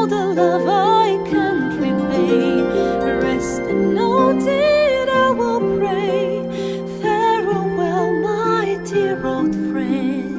all the love I can repay. Rest I will pray. Farewell, my dear old friend.